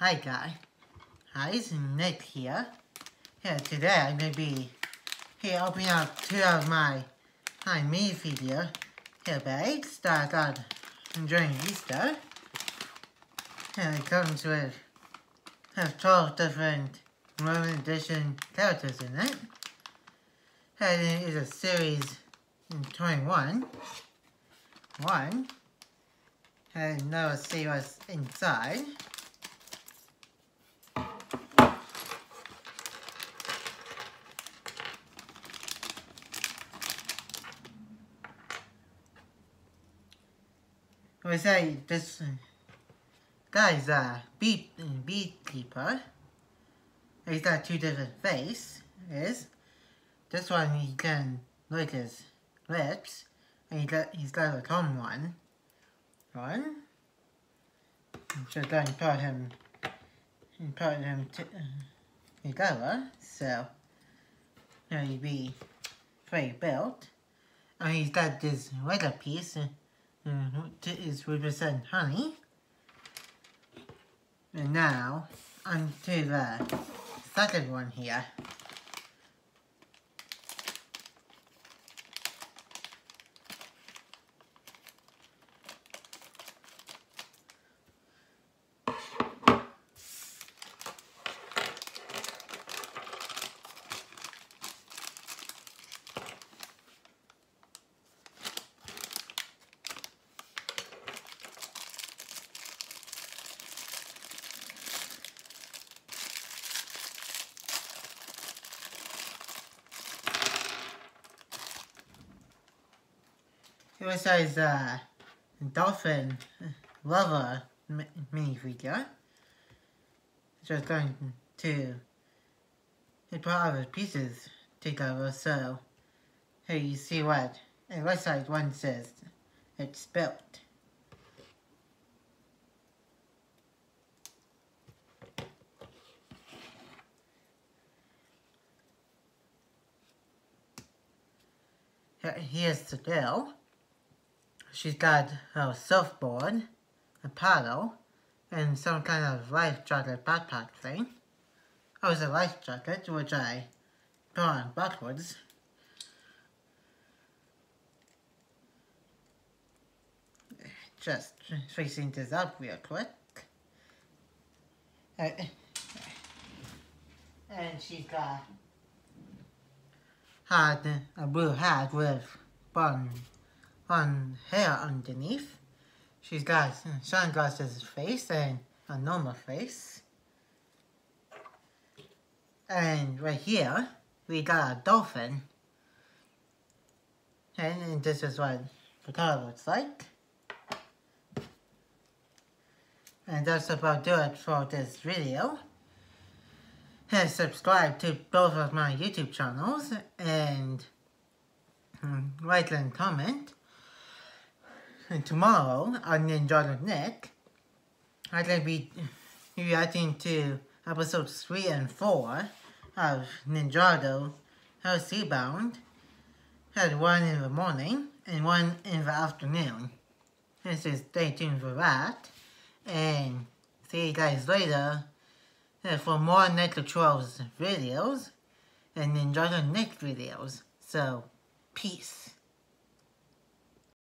Hi guys, hi, it's Nick here. Here today I'm gonna be here opening up two of my Hi Me video here bags that I got during Easter. And it comes with has 12 different Roman edition characters in it. And it is a series in 21. One. And now let's see what's inside. We say this guy's a beat beekeeper. He's got two different face Is this one he can lick his lips, and he got he's got a common one. One. So then put him, put him to, uh, together. So now he be very built, and he's got this little piece. Uh, uh, is represent honey. And now, onto the second one here. Here is a dolphin uh, lover mini figure. Just going to put the pieces together so here you see what it like one says it's built. Here's the girl. She's got a surfboard, a paddle, and some kind of life jacket backpack thing. Oh, it's a life jacket, which I put on backwards. Just fixing this up real quick. Uh, and she's got had a blue hat with bun on hair underneath. She's got sunglasses face and a normal face. And right here, we got a dolphin. And this is what the color looks like. And that's about do it for this video. And subscribe to both of my YouTube channels and hmm, like and comment. And tomorrow on Ninja with Nick, I'm going to be reacting to episodes 3 and 4 of Ninjago House Rebound. Had one in the morning and one in the afternoon. And so stay tuned for that. And see you guys later uh, for more Nick Trolls videos and Ninjago Nick videos. So, peace.